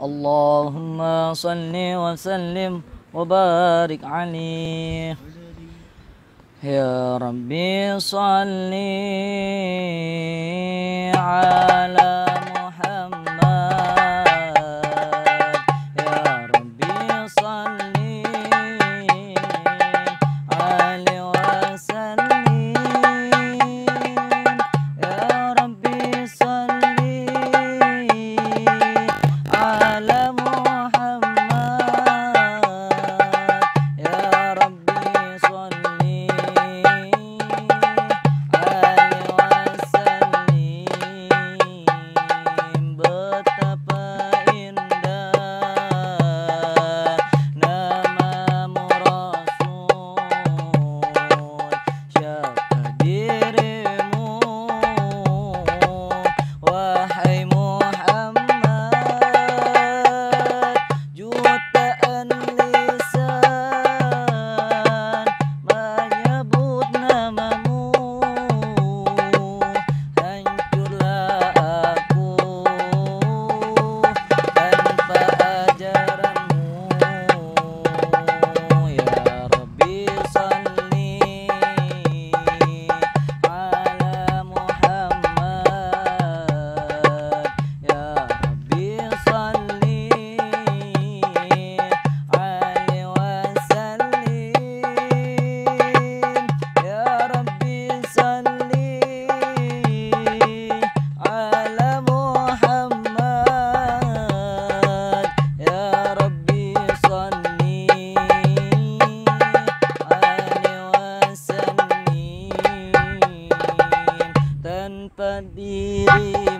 اللهم صل وسلم وبارك عليه. يا ربي صل على diri